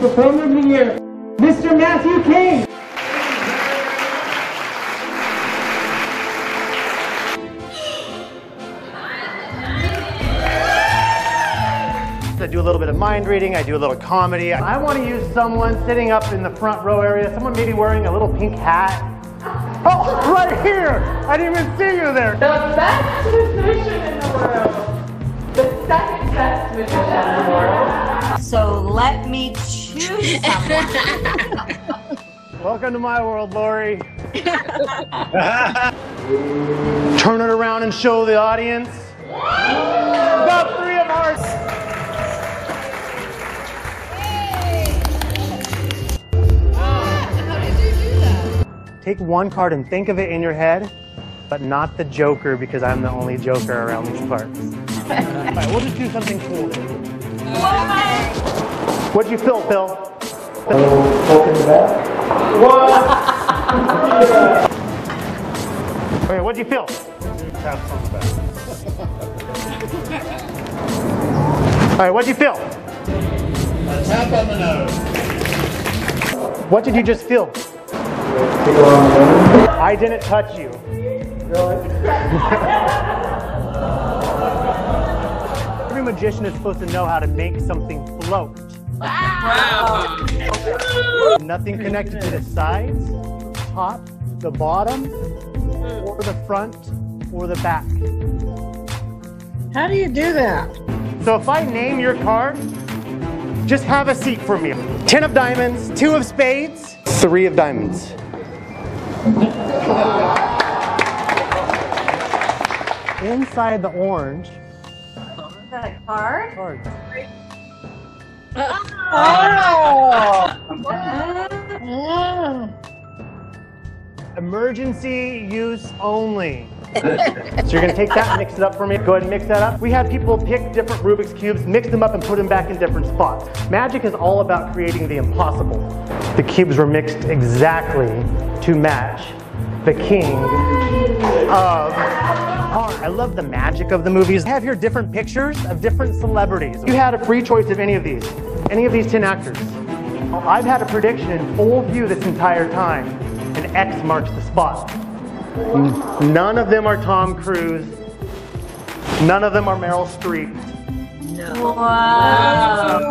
The film of the year, Mr. Matthew King. I do a little bit of mind reading, I do a little comedy. I want to use someone sitting up in the front row area, someone maybe wearing a little pink hat. Oh, right here! I didn't even see you there. The best musician in the world. The second best musician in the world. So let me choose someone. Welcome to my world, Lori. Turn it around and show the audience. The three of hearts. Take one card and think of it in your head, but not the Joker because I'm the only Joker around these parts. All right, we'll just do something cool. What'd you feel, Phil? Okay, what'd you feel? All right, what'd you feel? A tap on the nose. What did you just feel? I didn't touch you. Really? Every magician is supposed to know how to make something float. Nothing connected to the sides, top, the bottom, or the front, or the back. How do you do that? So if I name your card, just have a seat for me. Ten of diamonds, two of spades, three of diamonds. Inside the orange that card? card. Oh! Emergency use only. so you're gonna take that, and mix it up for me. Go ahead and mix that up. We had people pick different Rubik's Cubes, mix them up and put them back in different spots. Magic is all about creating the impossible. The cubes were mixed exactly to match the king of hearts. I love the magic of the movies. I have here different pictures of different celebrities. You had a free choice of any of these, any of these 10 actors. I've had a prediction in full view this entire time, and X marks the spot. None of them are Tom Cruise. None of them are Meryl Streep. Wow.